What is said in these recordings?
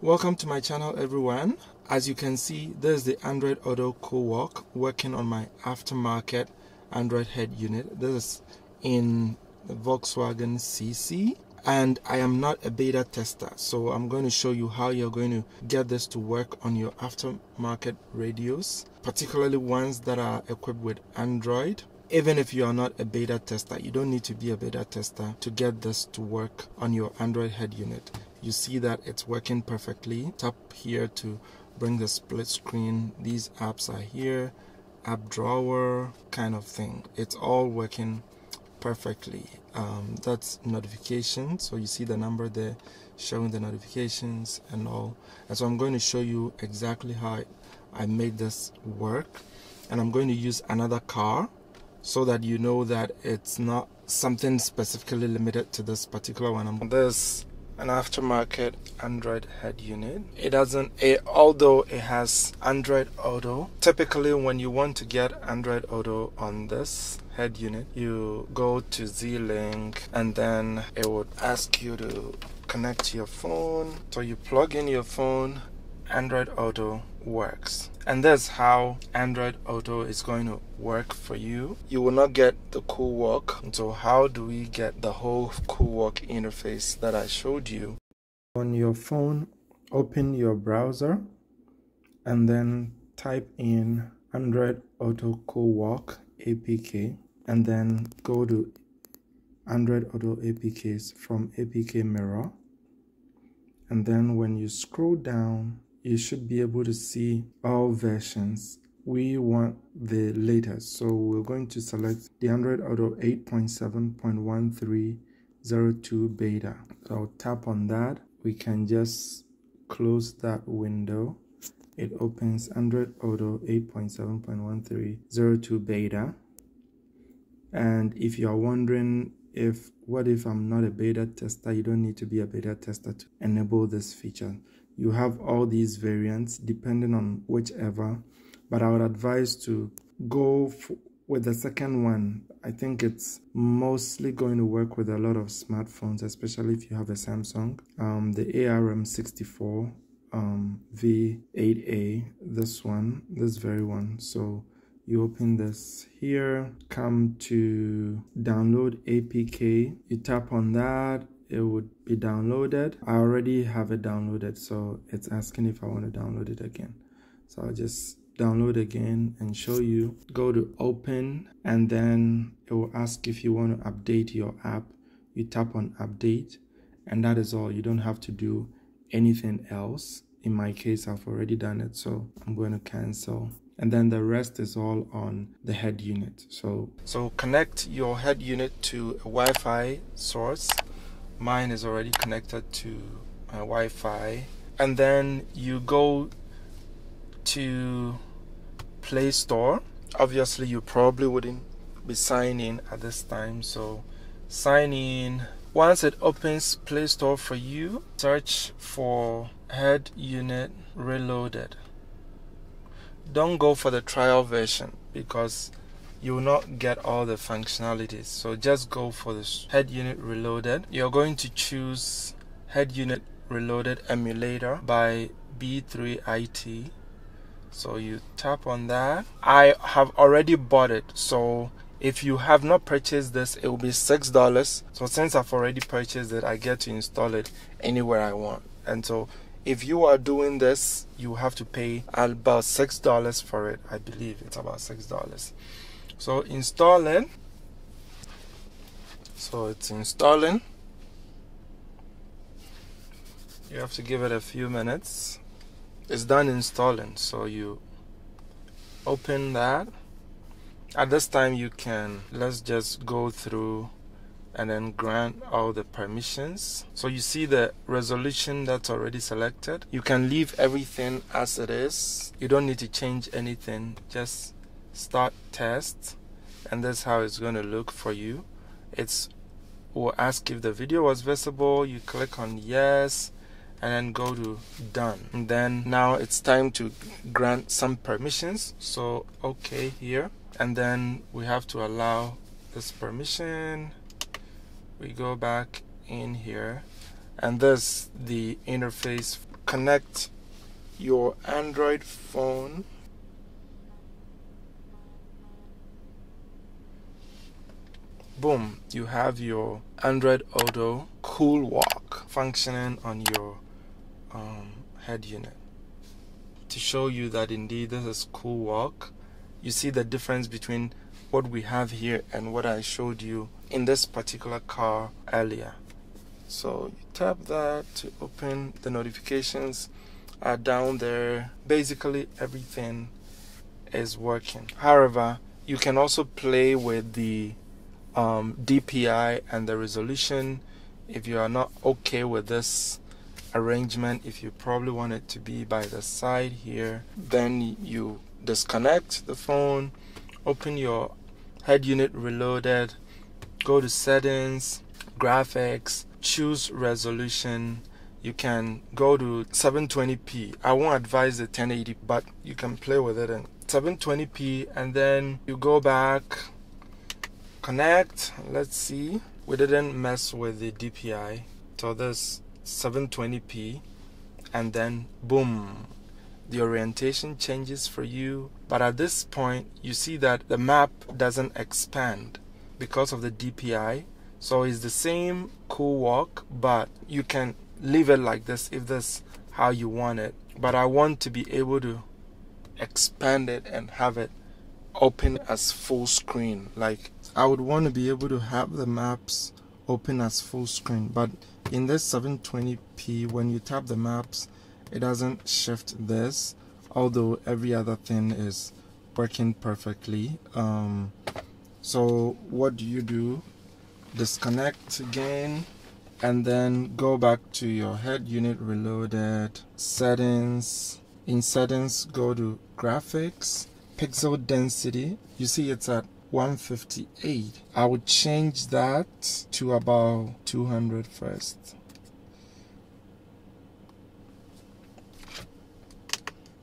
Welcome to my channel everyone. As you can see, this is the Android Auto Coolwalk working on my aftermarket Android head unit. This is in Volkswagen CC and I am not a beta tester so I'm going to show you how you're going to get this to work on your aftermarket radios particularly ones that are equipped with Android even if you are not a beta tester you don't need to be a beta tester to get this to work on your Android head unit you see that it's working perfectly. Tap here to bring the split screen. These apps are here app drawer kind of thing. It's all working perfectly. Um, that's notification so you see the number there showing the notifications and all. And so I'm going to show you exactly how I, made this work. And I'm going to use another car so that you know that it's not something specifically limited to this particular one. This an aftermarket Android head unit. It doesn't, it, although it has Android Auto. Typically, when you want to get Android Auto on this head unit, you go to Z-Link and then it would ask you to connect to your phone. So you plug in your phone, Android Auto works. And that's how Android Auto is going to work for you. You will not get the Coolwalk. So how do we get the whole Coolwalk interface that I showed you? On your phone, open your browser and then type in Android Auto Coolwalk APK and then go to Android Auto APKs from APK Mirror. And then when you scroll down, you should be able to see all versions. We want the latest, so we're going to select the Android Auto 8.7.1302 beta. So I'll tap on that. We can just close that window. It opens Android Auto 8.7.1302 beta and if you are wondering if what if I'm not a beta tester, you don't need to be a beta tester to enable this feature. You have all these variants depending on whichever, but I would advise to go with the second one. I think it's mostly going to work with a lot of smartphones, especially if you have a Samsung. Um, the ARM64 um, V8A, this one, this very one. So you open this here come to download apk you tap on that it would be downloaded. I already have it downloaded so it's asking if i want to download it again. So i'll just download again and show you. Go to open and then it will ask if you want to update your app. You tap on update and that is all. You don't have to do anything else. In my case i've already done it so i'm going to cancel. And then the rest is all on the head unit. So so connect your head unit to a wi-fi source mine is already connected to a wi-fi. And then you go to play store. Obviously you probably wouldn't be signing at this time. So sign in. Once it opens play store for you search for head unit reloaded. Don't go for the trial version because you will not get all the functionalities. So just go for this head unit reloaded. You're going to choose head unit reloaded emulator by b3it so you tap on that. I have already bought it. So if you have not purchased this it will be six dollars. So since i've already purchased it i get to install it anywhere i want. And so if you are doing this you have to pay about six dollars for it i believe. It's about six dollars so installing so it's installing you have to give it a few minutes it's done installing so you open that at this time you can let's just go through and then grant all the permissions. So you see the resolution that's already selected. You can leave everything as it is. You don't need to change anything. Just start test and that's how it's going to look for you. It's will ask if the video was visible. You click on yes and then go to done. And then now it's time to grant some permissions. So okay here and then we have to allow this permission we go back in here and this the interface connect your Android phone boom you have your Android Auto Coolwalk functioning on your um, head unit. To show you that indeed this is Coolwalk you see the difference between what we have here and what I showed you in this particular car earlier. So you tap that to open the notifications are down there. Basically everything is working. However you can also play with the um, DPI and the resolution if you are not okay with this arrangement if you probably want it to be by the side here then you disconnect the phone open your head unit reloaded go to settings graphics choose resolution. You can go to 720p i won't advise the 1080 but you can play with it. In 720p and then you go back connect. Let's see. We didn't mess with the DPI so this 720p and then boom the orientation changes for you. But at this point you see that the map doesn't expand because of the DPI so it's the same coolwalk but you can leave it like this if that's how you want it. But I want to be able to expand it and have it open as full screen like I would want to be able to have the maps open as full screen but in this 720p when you tap the maps it doesn't shift this although every other thing is working perfectly. Um, so what do you do? Disconnect again and then go back to your head unit reloaded. Settings. In settings go to graphics. Pixel density. You see it's at 158 I would change that to about 200 first.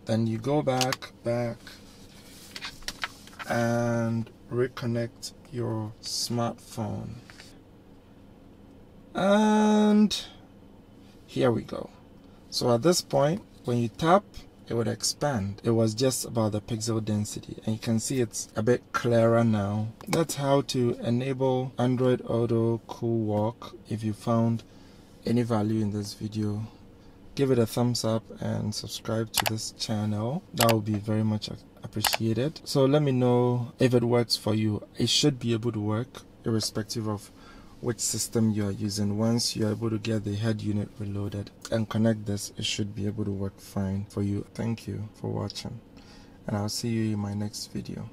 Then you go back back and reconnect your smartphone. And here we go. So at this point when you tap it would expand. It was just about the pixel density and you can see it's a bit clearer now. That's how to enable Android Auto Coolwalk. If you found any value in this video, give it a thumbs up and subscribe to this channel. That would be very much appreciated. So let me know if it works for you. It should be able to work irrespective of which system you are using. Once you are able to get the head unit reloaded and connect this it should be able to work fine for you. Thank you for watching and i'll see you in my next video